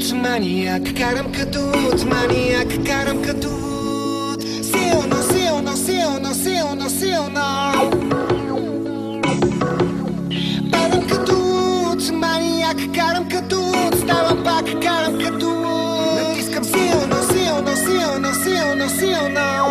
tut Maniac, caram que Maniac, caram que tut. Seu, não, seu, não, seu, não, seu, não, seu, não? Param que tut Maniac, caram que tut. Estavam para que caram que tut. Seu, não, seu, não, seu, não, seu, não, não?